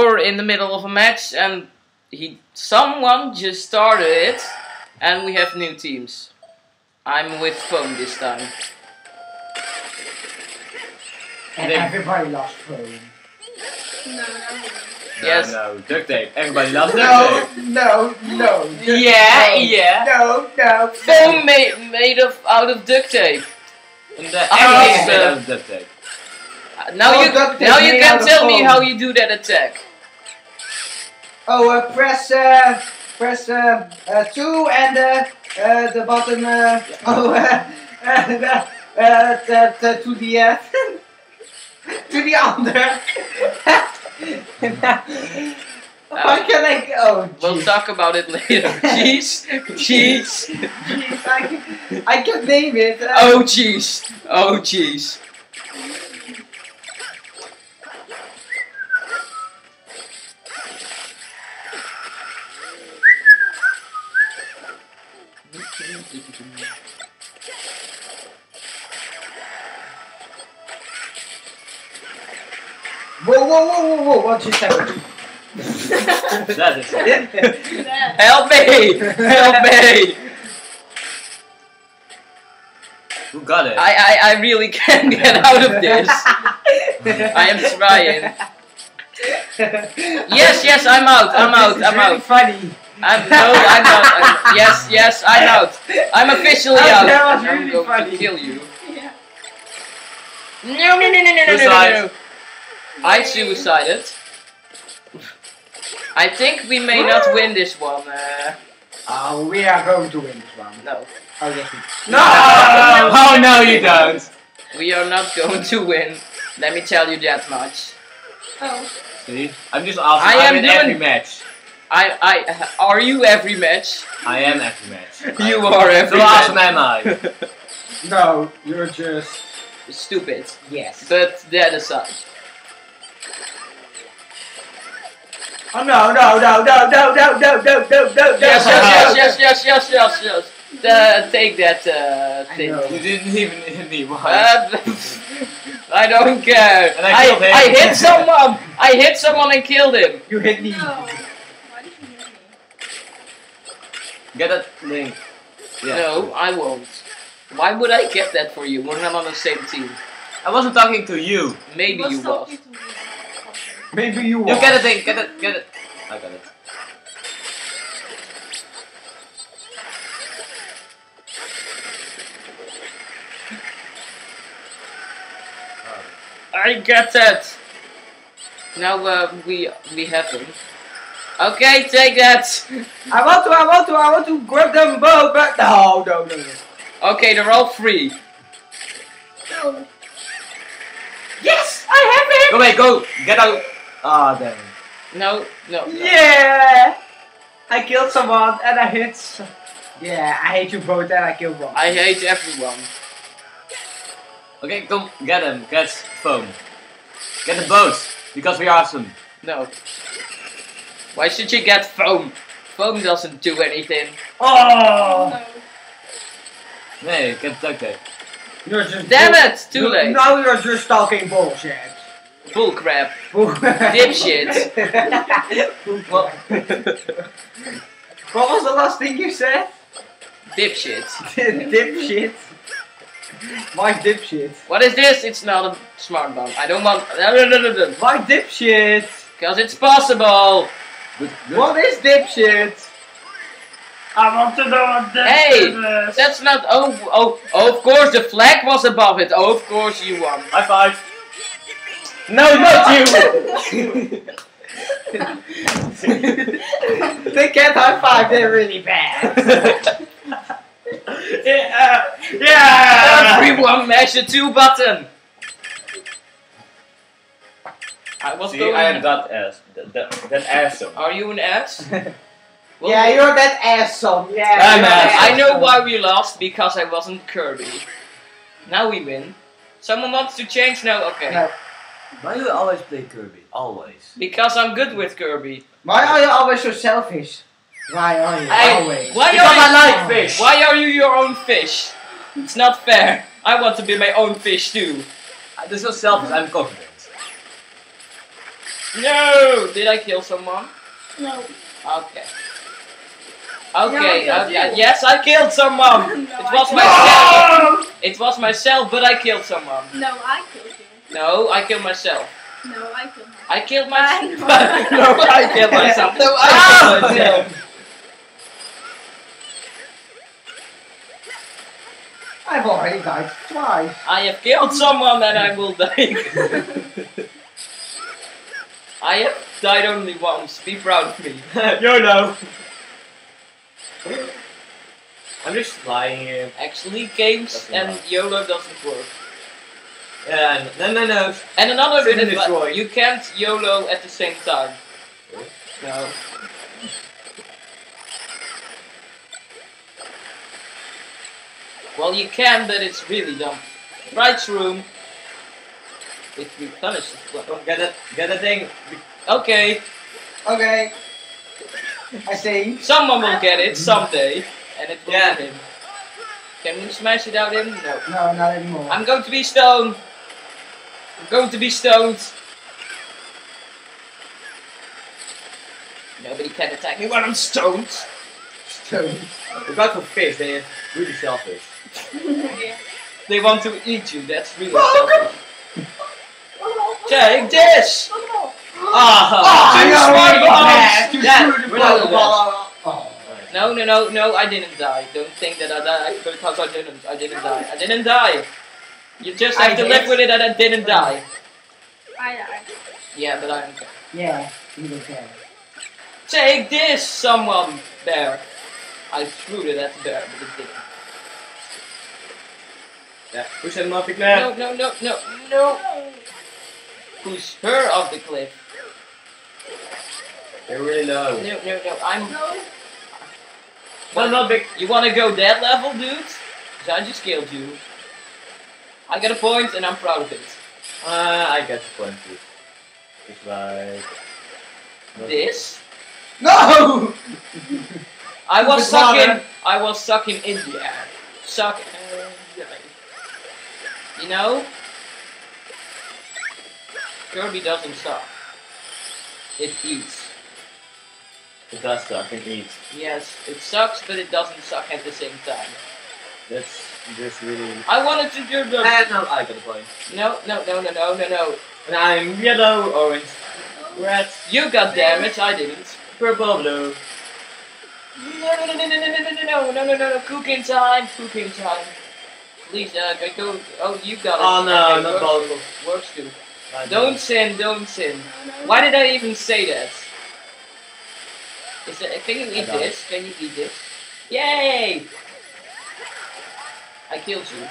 were in the middle of a match and he someone just started it and we have new teams. I'm with phone this time. And They- everybody lost phone. No, no. Yes. No, no, duct tape. Everybody loves duct No, tape. no, no. Yeah, no, yeah. No, no. Foam made made of out of duct tape. And the everything yes, is made uh, out of duct tape. Uh, Now Oh, you now you can tell me how you do that attack. Oh, uh, press, uh, press uh, uh, two and uh, uh, the bottom. Uh, oh, uh, uh, uh, t- t- to the uh, to the under. Why can I? go? Oh, We'll jeez. talk about it later. Cheese, cheese. Jeez, I can, I can name it. Uh, Oh cheese, oh cheese. Whoa, whoa, whoa, whoa, whoa! What just happened? That is Help me! Help me! Who got it? I, I, I really can't get out of this. I am trying. Yes, yes, I'm out. I'm out. I'm really out. Funny. I'm no, I'm out. I'm- yes, yes, I'm out. I'm officially out. that was I'm going funny. to kill you. Yeah. No, no, no, no, no, no, no, no, Suicide. no. I suicided. I think we may not win this one. Uh, Oh, we are going to win this one. no, Oh, yes. we- no! Oh no, you don't. we are not going to win. Let me tell you that much. Oh. See, I'm just awesome. I I am am in doing- every match. I, I, are you every match? I am every match. You I are every So awesome match. am I. No, you're just. Stupid. Yes. But that aside. Oh no, no, no, no, no, no, no, no, no, no, Yes, no, yes, no. yes, yes, yes, yes, yes, yes. Uh, take that uh, thing. You didn't even hit me once. Uh, I don't care. And I killed him. I hit someone. I hit someone and killed him. You hit me. No. Why did you hit me? Get that link. Yeah. No, I won't. Why would I get that for you? We're not on the same team. I wasn't talking to you. Maybe Was you was. talking to me. Maybe you You get it, thing. Get it. Get it. I got it. I get that. Now uh, we we have him. Okay, take that. I want to, I want to, I want to grab them both, but no, no, no, no. Okay, they're all free. No. Yes, I have it. Go away. Go. Get out. Ah, damn. No, no. no. Yeah, I killed someone and I hit. Yeah, I hate you both and I killed one. I hate everyone. Okay, come. Get them, Get foam. Get the boat. Because we are awesome. No. Why should you get foam? Foam doesn't do anything. Oh, No. Nee, get duct tape. you're just. Damn it! Too You- late. Now you're just talking bullshit. Bullcrap. Dipshit. Well- what was the last thing you said? Dipshit. dipshit. My dipshit. What is this? It's not a smart bomb. I don't want. No, no, no, no, no. My dipshit. Because it's possible. Good, good. What is dipshit? I want to know what Hey, dipshit is. That's not. Oh, oh, oh, of course the flag was above it. Oh, of course you won. High five. No, not you. they can't high five, they're really bad. yeah, yeah. Everyone mash the two button. I was See, going. I am that ass. That, that, that asshole. Are you an ass? Well, yeah, you're that asshole. Yeah. I'm you're ass. I know why we lost because I wasn't Kirby. Now we win. Someone wants to change now? Okay. No. Why do you always play Kirby? Always. Because I'm good with Kirby. Why are you always so selfish? Why are you I- always? Why Because are you, I like fish. Why are you your own fish? It's not fair. I want to be my own fish too. Uh, This is selfish. I'm confident. No! Did I kill someone? No. Okay. Okay, Yeah, I killed yeah, you. yes, I killed someone! No, It was killed myself! It was myself, but I killed someone. No, I killed you. No, I killed myself. No, I killed him. I killed I myself. no, I killed myself. No, I Ah! killed myself. I've already died twice. I have killed someone and I will die. I have died only once. Be proud of me. YOLO! I'm just flying here. Actually, games Doesn't and work. YOLO doesn't work. Yeah, no, no, no. And another bit and of destroy. you can't YOLO at the same time. No. Well, you can, but it's really dumb. Right room. It replenishes. Don't get it, get a thing. Okay, Okay. I think. someone will get it someday, and it will Yeah. be him. Can we smash it out him? No. No, not anymore. I'm going to be stoned. I'm going to be stoned. Nobody can attack me when I'm stoned. stoned. We got for fish, they're really selfish. They want to eat you. That's really selfish. Take this. Ah, Oh, two no, smart you bombs. bad. You Yeah, we're not ball. Oh. No, no, no, no. I didn't die. Don't think that I died because I didn't. I didn't die. I didn't die. You just have I to did. live with it that I didn't die. I died. Yeah, but I don't care. Yeah, you don't care. Take this, someone bear. I threw it at the bear, but it didn't. Yeah, push him off the cliff. No, no, no, no, no. Push her off the cliff. They're really low. No, no, no. I'm. No. No, not big. You wanna go that level, dude? 'Cause I just killed you. I got a point and I'm proud of it. Uh, I got the point too. It's like. This. No! I was Stupid water. sucking. I was sucking in the air. Suck. uh, You know. Kirby doesn't suck. It eats. It does suck and eat. Yes, it sucks, but it doesn't suck at the same time. That's just really. I wanted to do the. And no, I got the point. No, no, no, no, no, no, no. And I'm yellow, orange, red, You got damage, I didn't. purple, blue. No, no, no, no, no, no, no, no, no, no, no, no, no, cooking time, cooking time. Please, uh, go, oh, you got it. Oh, no, Okay, not both. Works too. Don't sin, don't sin. Why did I even say that? Is it, can you eat this? Can you eat this? Yay! I killed you.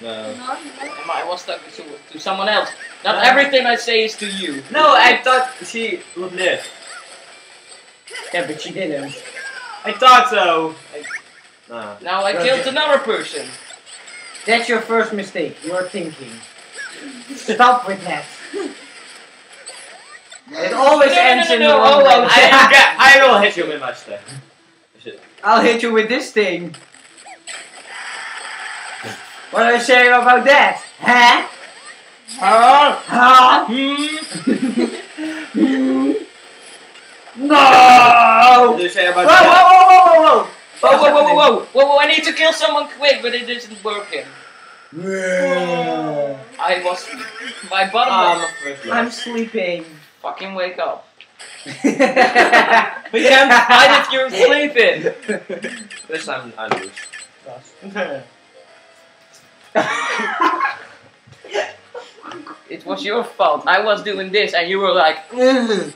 No. No, no. Am I was talking to, to someone else. Not No. everything I say is to you. No, I thought she would live. Yeah, but she didn't. I thought so. I, no. Now I killed another person. That's your first mistake. You're thinking. Stop with that. It always No, no, no, ends no, in the wrong oh, oh, way. I, get, I will hit you with my stick. I'll hit you with this thing. What do I say about that? Huh? Huh? Huh? Hmm? no! What do you say about whoa, that? whoa, whoa, whoa, whoa! Whoa, whoa, whoa, whoa, whoa, whoa, whoa, I need to kill someone quick, but it isn't working. I was, my bottom was, I'm sleeping. fucking wake up. we can't hide if you're sleeping. This time I lose. It was your fault. I was doing this and you were like,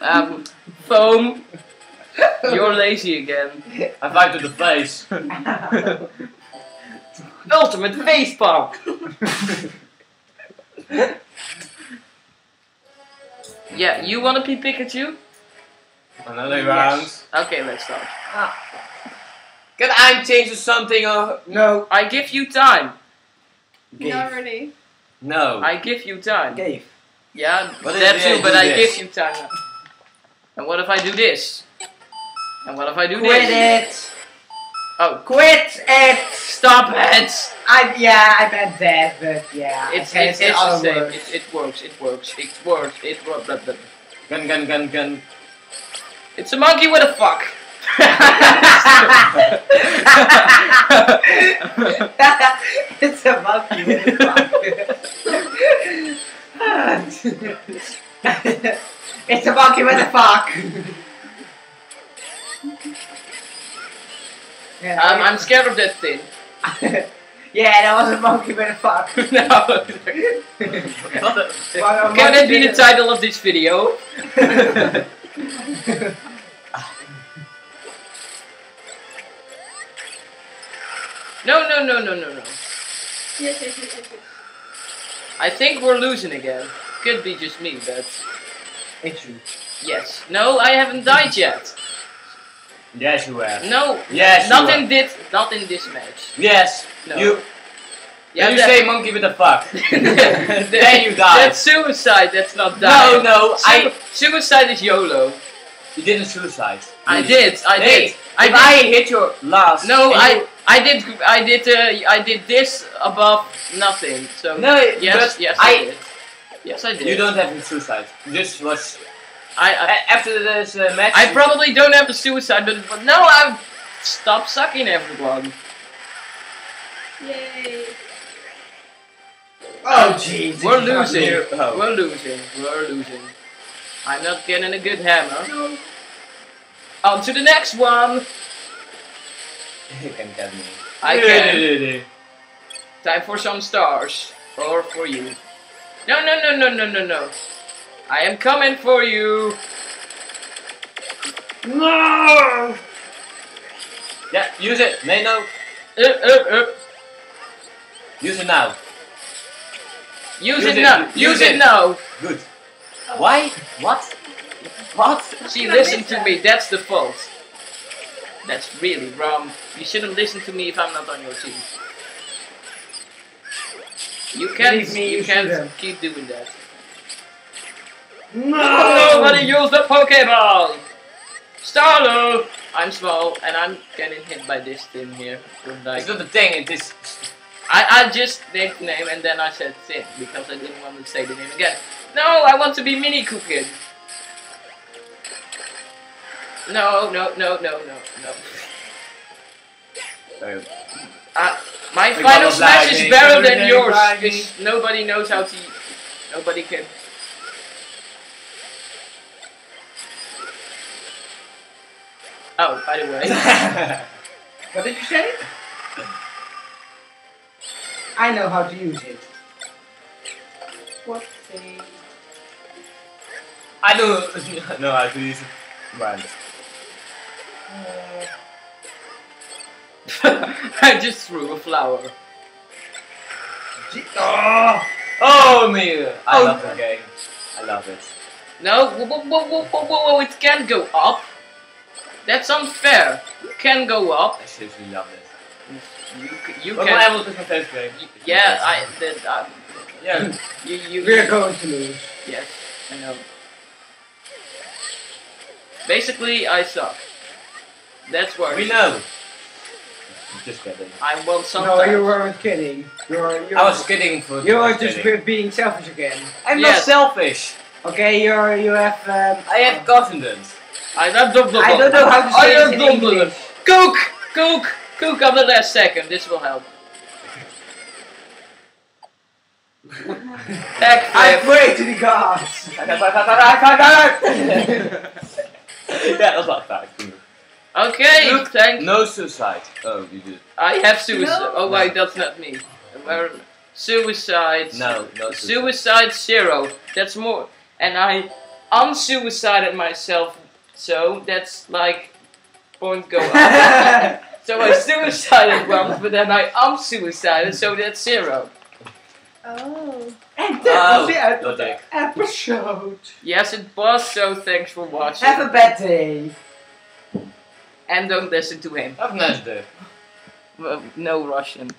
um, foam, you're lazy again. I fight to the face. Ultimate face pump. yeah, you wanna be Pikachu? Another round. Okay, let's start. Ah. Can I change to something or no. I give you time. Not really. no? I give you time. Gave. Yeah, What if that I too, but I this? give you time. And what if I do this? And what if I do Quit this? it! Oh, Quit it! stop it! I yeah, I meant that, but yeah. It's, okay, it's, it's the same. It, it works, it works, it works, it works. Blah, blah, blah. Gun, gun, gun, gun. It's a monkey with a fuck. it's a monkey with a fuck. it's a monkey with a fuck. Yeah, I'm, I'm scared of that thing. yeah, that was a monkey with a fuck. no. Well, Can that be the title of this video? No, no, no, no, no, no. Yes, yes, yes, yes, yes. I think we're losing again. Could be just me, but It's you. yes. No, I haven't died yet. Yes, you have. No, Yes, not you in this, not in this match. Yes. No. You. Yeah, you say monkey with a fuck. then you die. That's suicide. That's not No, dying. no. Su- I. suicide is YOLO. You didn't suicide. I You- did. I Hey, did. I did. I hit your last. no, I. I did. I did. Uh, I did this above nothing. So No, yes, yes, I, I- did. Yes, I did. You don't have suicide. This was I. I, a- after this uh, match. I probably don't have a suicide, but, but no, I've stopped sucking everyone. Yay. Oh jeez. We're it's not losing. Oh. We're losing. We're losing. I'm not getting a good hammer. No. On to the next one. You can get me. I can. Time for some stars. Or for you. No, no, no, no, no, no, no. I am coming for you. No. Yeah, use it. No, no. Uh, uh, uh. Use it now. Use, Use it, it, now. use Use it, it. now. Good. Why? What? What? She listened to me. That's the fault. That's really wrong. You shouldn't listen to me if I'm not on your team. You can't. Me, you, you can't keep doing that. No. Nobody use the Pokeball. Starlo. I'm small and I'm getting hit by this thing here. Like, It's not a thing. It is. I, I just named the name and then I said Sid because I didn't want to say the name again. No, I want to be Mini Cookin. No, no, no, no, no, no. Uh, Uh, my We final smash is better than yours nobody knows how to. Nobody can. Oh, by the way. What did you say? I know how to use it. what thing? I don't know how to use it. Right. I just threw a flower. Oh. Oh, me! I Oh. love the game. I love it. No, whoa, whoa, whoa, whoa, whoa, whoa, it can't go up. That's unfair. You can go up. I seriously love it. You, you But can. my Apple is my favorite game. Yeah, I. That, uh, Yeah. you, you. We're going to lose. Yes, I know. Basically, I suck. That's why. we know. Just kidding. I won No, you weren't kidding. You're, you're, I was kidding for. You're just kidding. being selfish again. I'm Yes. not selfish. Okay, you're you have. Um, I have confidence. I don't know. I don't know how to say I this in don't know. English. Cook, cook, cook on the last second. This will help. Back I flip. pray to the gods. yeah, that was not bad. Okay, Look, thank. No suicide. Oh, you did. I have suicide. No. Oh wait, that's not me. Where? Suicide. No, no suicide. Suicide zero. That's more. And I unsuicided myself, so that's like point go up. so I suicided once, but then I am unsuicided, so that's zero. Oh. and that was the end of the episode. Yes, it was. So thanks for watching, Have a bad day. and don't listen to him. Have a nice day. Well, No Russian.